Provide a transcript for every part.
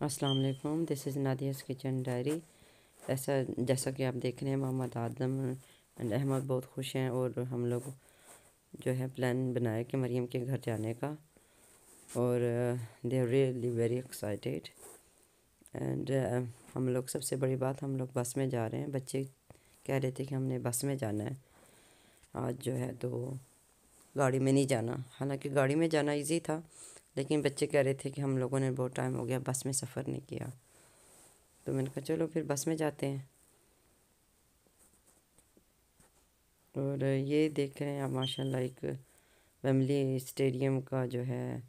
السلام علیکم دس از نادیس kitchen diary ایسا جیسا کہ آپ دیکھ رہے ہیں، محمد آدم اینڈ احمد بہت خوش ہیں اور ہم لوگ جو ہے پلان بنایا کہ مریم کے گھر جانے کا اور they really very excited and ہم لوگ سب سے بڑی بات، ہم لوگ بس میں جا رہے ہیں۔ بچے کہہ رہے تھے کہ ہم نے بس میں جانا ہے۔ آج جو ہے تو گاڑی میں نہیں جانا۔ حالانکہ گاڑی میں جانا ایزی تھا۔ لیکن بچے کہہ رہے تھے کہ ہم لوگوں نے بہت ٹائم ہو گیا، بس میں سفر نہیں کیا۔ تو میں نے کہا، چلو پھر بس میں جاتے ہیں۔ اور یہ دیکھ رہے ہیں آپ ماشاء اللہ ایک ویملی اسٹیڈیم کا جو ہے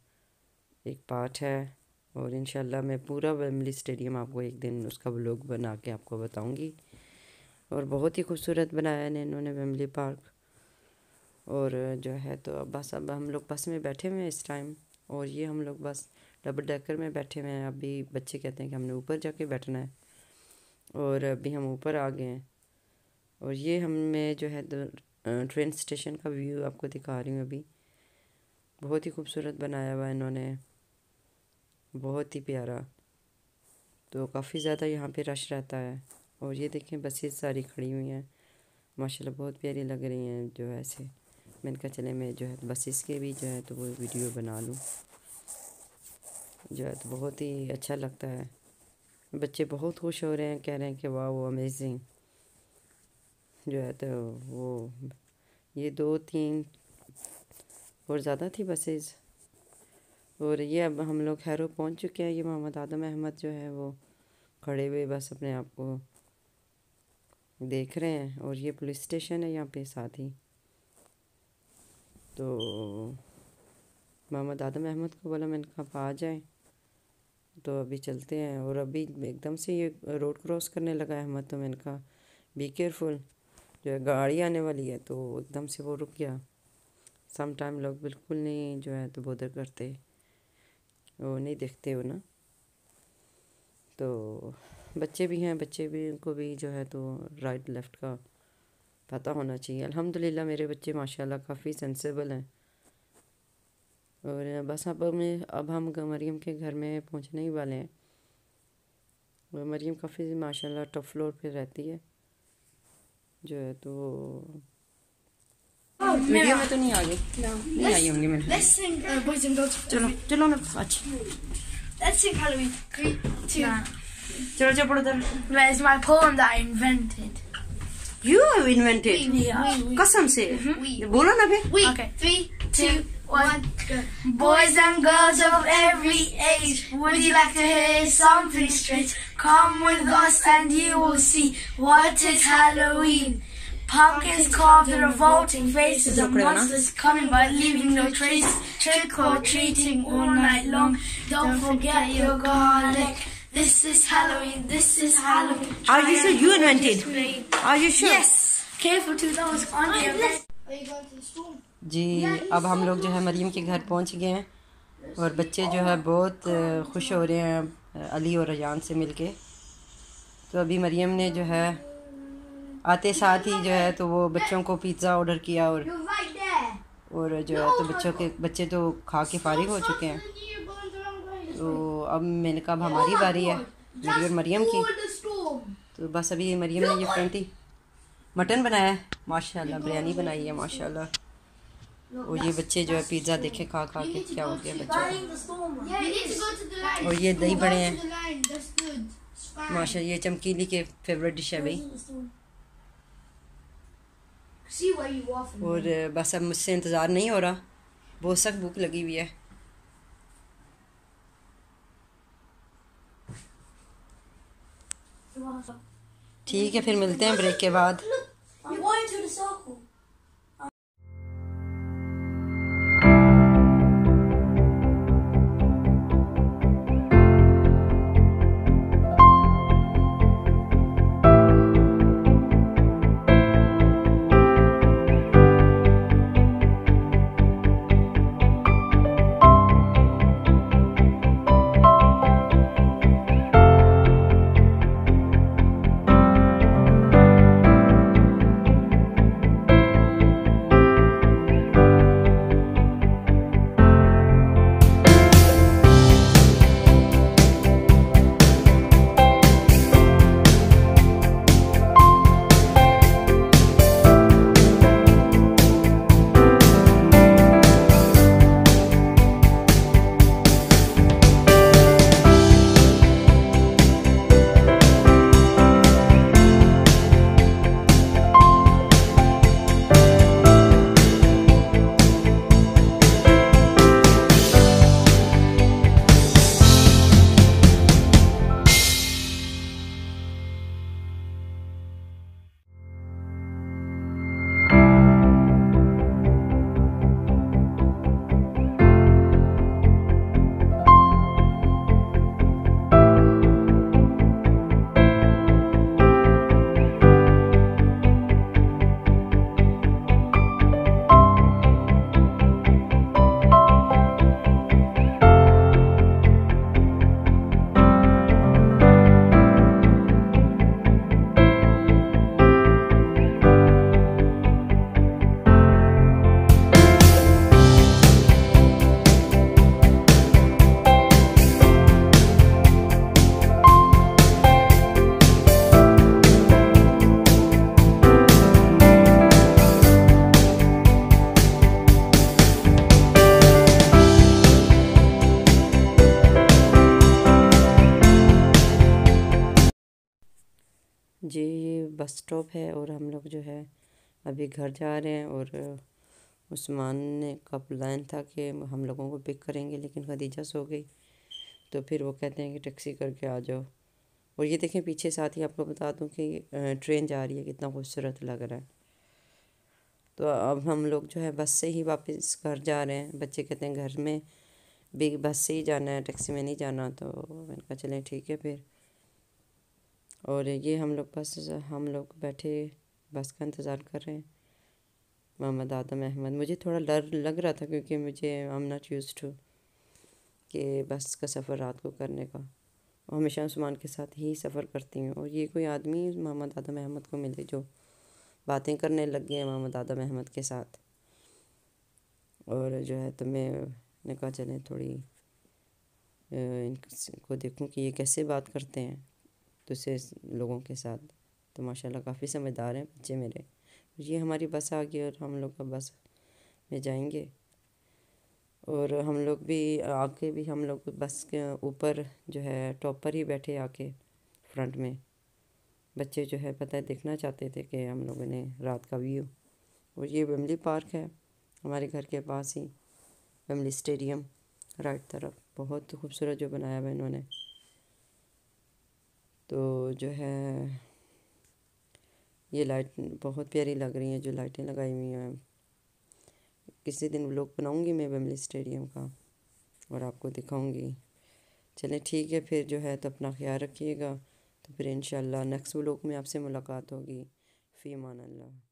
ایک پارٹ ہے۔ اور انشاءاللہ میں پورا ویملی اسٹیڈیم آپ کو ایک دن اس کا بلوگ بنا کے آپ کو بتاؤں گی۔ اور بہت ہی خوبصورت بنایا ہے انہوں نے ویملی پارک۔ اور جو ہے تو بس، اب ہم لوگ بس میں بیٹھے ہوئے ہیں اس ٹائم اور یہ ہم لوگ بس ڈبل ڈیکر میں بیٹھے ہوئے ہیں۔ ابھی بچے کہتے ہیں کہ ہم نے اوپر جا کے بیٹھنا ہے اور ابھی ہم اوپر آ گئے ہیں۔ اور یہ ہم میں جو ہے ٹرین اسٹیشن کا ویو آپ کو دکھا رہی ہوں ابھی۔ بہت ہی خوبصورت بنایا ہوا ہے انہوں نے۔ بہت ہی پیارا۔ تو کافی زیادہ یہاں پہ رش رہتا ہے۔ اور یہ دیکھیں بسیز ساری کھڑی ہوئی ہیں۔ ماشاءاللہ بہت پیاری لگ رہی ہیں جو ایسے۔ میں نے کہا چلے میں جو ہے بس اس کے بھی جو ہے تو وہ ویڈیو بنا لوں۔ جو ہے تو بہت ہی اچھا لگتا ہے۔ بچے بہت خوش ہو رہے ہیں، کہہ رہے ہیں کہ واہ، وہ امیزنگ جو ہے تو وہ، یہ دو، تین اور زیادہ تھی بسیز اور یہ اب ہم لوگ خیرو پہنچ چکے ہیں۔ یہ محمد آدم احمد جو ہے وہ کھڑے ہوئے بس اپنے آپ کو دیکھ رہے ہیں۔ اور یہ پولیس اسٹیشن ہے، یہاں پہ ساتھ ہی۔ تو محمد آدم احمد کو بولا میں نے کہا آ جائیں۔ تو ابھی چلتے ہیں اور ابھی ایک دم سے یہ روڈ کراس کرنے لگا احمد تو میں نے کہا بی کیئرفل جو ہے گاڑی آنے والی ہے تو ایک دم سے وہ رک گیا۔ سم ٹائم لوگ بالکل نہیں جو ہے تو بودر کرتے، وہ نہیں دیکھتے ہو نا۔ تو بچے بھی ہیں، بچے بھی ان کو بھی جو ہے تو رائٹ لیفٹ کا پتہ ہونا چاہیے۔ الحمدللہ میرے بچے ماشاءاللہ کافی سینسیبل ہیں۔ اور بس اب میں اب ہم مریم کے گھر میں پہنچنے ہی والے ہیں۔ مریم کافی ماشاءاللہ ٹاپ فلور پہ رہتی ہے۔ جو ہے تو ویڈیو میں تو نہیں آگے۔ نہیں آئی ہوں گی میں۔ چلو چلو نا اچھا۔ چلو چلو پڑھو You have invented. We, we, Kasam se. Bola na bhe. We. Okay. Three, two, one. Boys and girls of every age, would you like to hear something strange? Come with us and you will see what is Halloween. Pumpkins carve the revolting faces of monsters coming by leaving no trace. Trick or treating all night long. Don't forget your garlic. This is Halloween. This is Halloween. Are you sure you invented? Are you sure? Yes. Careful to those on your left. جی اب ہم لوگ جو ہے مریم کے گھر پہنچ گئے ہیں اور بچے جو ہے بہت خوش ہو رہے ہیں علی اور ریان سے مل کے تو ابھی مریم نے جو ہے آتے ساتھ ہی جو ہے تو وہ بچوں کو پیزا آڈر کیا اور اور جو ہے تو بچوں کے بچے تو کھا کے فارغ ہو چکے ہیں تو اب میں نے کہا اب ہماری باری ہے۔ میری اور مریم کی۔ تو بس ابھی مریم نے یہ فرنٹی مٹن بنایا ہے۔ ماشاء اللہ بریانی بنائی ہے ماشاء اللہ اور یہ بچے جو ہے پیزا دیکھے کھا کھا کے کیا ہو گیا بچوں اور یہ دہی بڑے ہیں۔ ماشاء اللہ یہ چمکیلی کے فیوریٹ ڈش ہے بھائی۔ اور بس اب مجھ سے انتظار نہیں ہو رہا۔ بہت سخت بھوک لگی ہوئی ہے۔ ٹھیک ہے پھر ملتے ہیں بریک کے بعد۔ جی یہ بس سٹاپ ہے اور ہم لوگ جو ہے ابھی گھر جا رہے ہیں اور عثمان نے کا پلان تھا کہ ہم لوگوں کو پک کریں گے، لیکن خدیجہ سو گئی۔ تو پھر وہ کہتے ہیں کہ ٹیکسی کر کے آ جاؤ۔ اور یہ دیکھیں پیچھے ساتھ ہی آپ کو بتا دوں کہ ٹرین جا رہی ہے، کتنا خوبصورت لگ رہا ہے۔ تو اب ہم لوگ جو ہے بس سے ہی واپس گھر جا رہے ہیں۔ بچے کہتے ہیں گھر میں بھی بس سے ہی جانا ہے، ٹیکسی میں نہیں جانا، تو میں نے کہا چلیں ٹھیک ہے پھر۔ اور یہ ہم لوگ بس، ہم لوگ بیٹھے بس کا انتظار کر رہے ہیں۔ محمد آدم احمد، مجھے تھوڑا ڈر لگ رہا تھا کیونکہ مجھے ایم ناٹ یوز ٹو کہ بس کا سفر رات کو کرنے کا۔ ہمیشہ عثمان کے ساتھ ہی سفر کرتی ہوں اور یہ کوئی آدمی محمد آدم احمد کو ملے جو باتیں کرنے لگ گئے محمد آدم احمد کے ساتھ۔ اور جو ہے تو میں نے کہا چلیں تھوڑی ان کو دیکھوں کہ یہ کیسے بات کرتے ہیں۔ دوسرے لوگوں کے ساتھ تو ماشاء اللہ کافی سمجھدار ہیں بچے میرے۔ یہ ہماری بس آ گئی اور ہم لوگ کا بس میں جائیں گے۔ اور ہم لوگ بھی آ کے بھی ہم لوگ بس کے اوپر جو ہے ٹاپ پر ہی بیٹھے آ کے فرنٹ میں۔ بچے جو ہے پتہ دیکھنا چاہتے تھے کہ ہم لوگوں نے رات کا ویو۔ اور یہ ویملی پارک ہے، ہمارے گھر کے پاس ہی۔ ویملی اسٹیڈیم رائٹ طرف، بہت خوبصورت جو بنایا ہوا انہوں نے۔ تو جو ہے یہ لائٹ بہت پیاری لگ رہی ہیں جو لائٹیں لگائی ہوئی ہیں۔ کسی دن لوگ بناؤں گی میں بملی اسٹیڈیم کا اور آپ کو دکھاؤں گی۔ چلیں ٹھیک ہے، پھر جو ہے تو اپنا خیال رکھیے گا۔ تو پھر انشاءاللہ نیکسٹ ولاگ میں آپ سے ملاقات ہوگی۔ فی امان اللہ۔